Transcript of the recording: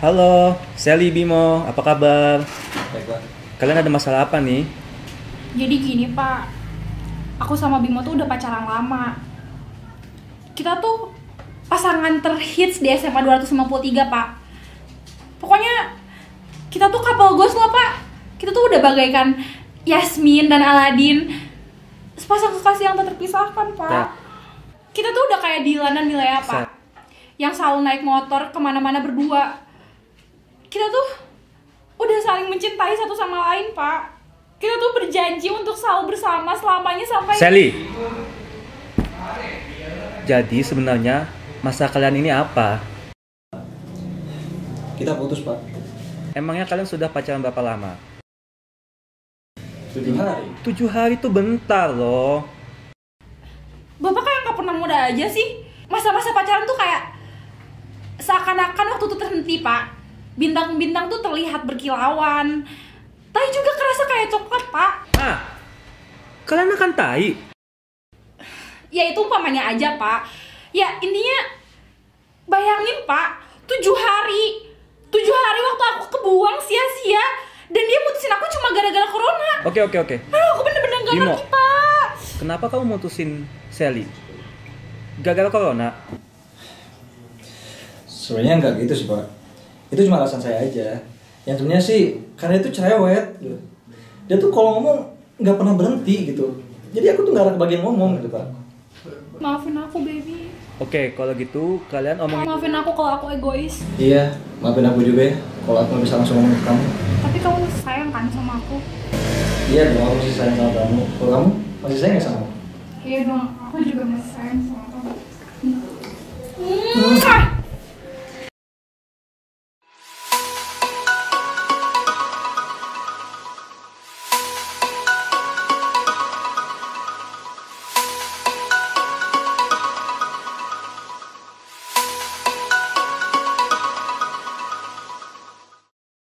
Halo, Sally Bimo, apa kabar? Baik, Pak. Kalian ada masalah apa nih? Jadi gini pak, aku sama Bimo tuh udah pacaran lama. Kita tuh pasangan terhits di SMA 253 pak. Pokoknya kita tuh couple goals lah pak. Kita tuh udah bagaikan Yasmin dan Aladin. Sepasang kekasih yang tak terpisahkan pak. Ya. Kita tuh udah kayak Dilan dan Milea pak. Yang selalu naik motor ke mana-mana berdua. Kita tuh udah saling mencintai satu sama lain pak. Kita tuh berjanji untuk selalu bersama selamanya sampai Sally. Jadi sebenarnya masa kalian ini apa? Kita putus, Pak. Emangnya kalian sudah pacaran berapa lama? Tujuh hari. Tujuh hari tuh bentar loh. Bapak kayak nggak pernah muda aja sih. Masa-masa pacaran tuh kayak seakan-akan waktu itu terhenti, Pak. Bintang-bintang tuh terlihat berkilauan. Tai juga kerasa kayak coklat, Pak. Ah, kalian makan tai? Ya itu umpamanya aja, Pak. Ya intinya bayangin, Pak. Tujuh hari. Tujuh hari waktu aku kebuang sia-sia. Dan dia mutusin aku cuma gara-gara corona. Oke oke oke. Aduh, aku bener-bener gak Bimo. ngerti, Pak. Kenapa kamu mutusin Sally? Gagal corona? Sebenarnya nggak gitu sih, Pak. Itu cuma alasan saya aja. Yang sebenarnya sih karena itu cerewet. gitu. Dia tuh kalau ngomong nggak pernah berhenti gitu. Jadi aku tuh nggak ada kebagian ngomong gitu, Pak. Maafin aku, baby. Oke, kalau gitu kalian omongin Maafin aku kalau aku egois. Iya, maafin aku juga ya. Kalau aku nggak bisa langsung ngomong ke kamu. Tapi kamu sayang kan sama aku? Iya dong, aku masih sayang sama kamu. Kalau kamu masih sayang nggak sama aku? Iya dong, aku juga masih sayang sama kamu.